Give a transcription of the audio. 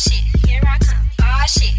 shit, here I come. Ah shit,